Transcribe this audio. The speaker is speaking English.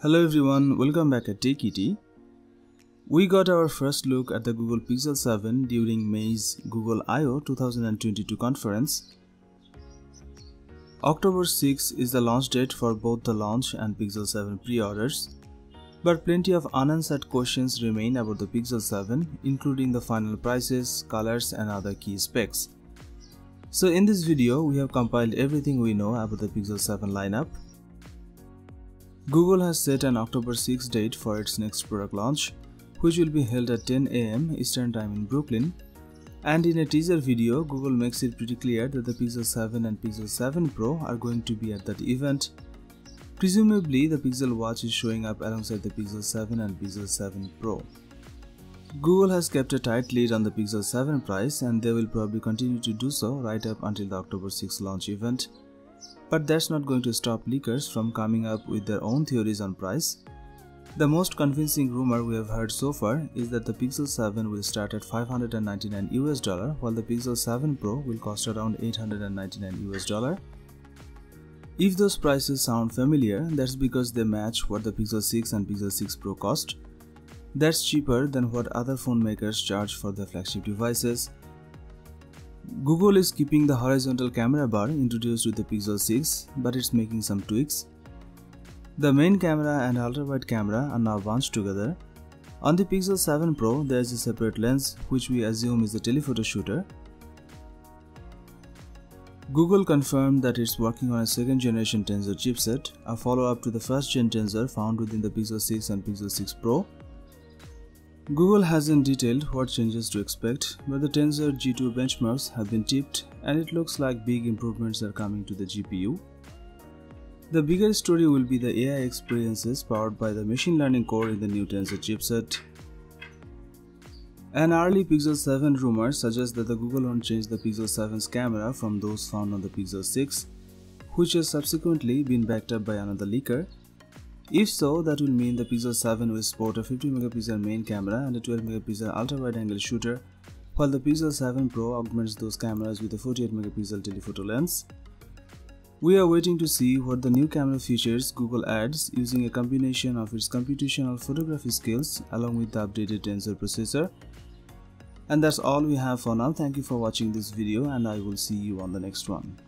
Hello everyone, welcome back at TechET. We got our first look at the Google Pixel 7 during May's Google I/O 2022 conference. October 6 is the launch date for both the launch and Pixel 7 pre-orders, but plenty of unanswered questions remain about the Pixel 7, including the final prices, colors and other key specs. So in this video, we have compiled everything we know about the Pixel 7 lineup Google has set an October 6 date for its next product launch, which will be held at 10 am Eastern Time in Brooklyn. And in a teaser video, Google makes it pretty clear that the Pixel 7 and Pixel 7 Pro are going to be at that event. Presumably, the Pixel Watch is showing up alongside the Pixel 7 and Pixel 7 Pro. Google has kept a tight lead on the Pixel 7 price and they will probably continue to do so right up until the October 6 launch event. But that's not going to stop leakers from coming up with their own theories on price. The most convincing rumor we have heard so far is that the Pixel 7 will start at 599 US dollar while the Pixel 7 Pro will cost around 899 US dollar. If those prices sound familiar, that's because they match what the Pixel 6 and Pixel 6 Pro cost. That's cheaper than what other phone makers charge for their flagship devices Google is keeping the horizontal camera bar introduced with the Pixel 6, but it's making some tweaks. The main camera and ultra-wide camera are now bunched together. On the Pixel 7 Pro, there is a separate lens, which we assume is the telephoto shooter. Google confirmed that it's working on a second generation Tensor chipset, a follow-up to the first gen Tensor found within the Pixel 6 and Pixel 6 Pro. Google hasn't detailed what changes to expect, but the Tensor G2 benchmarks have been tipped and it looks like big improvements are coming to the GPU. The bigger story will be the AI experiences powered by the machine learning core in the new Tensor chipset. An early Pixel 7 rumor suggests that the Google won't change the Pixel 7's camera from those found on the Pixel 6, which has subsequently been backed up by another leaker if so, that will mean the Pixel 7 will sport a 50MP main camera and a 12MP ultra-wide-angle shooter, while the Pixel 7 Pro augments those cameras with a 48MP telephoto lens. We are waiting to see what the new camera features Google adds using a combination of its computational photography skills along with the updated Tensor processor. And that's all we have for now. Thank you for watching this video and I will see you on the next one.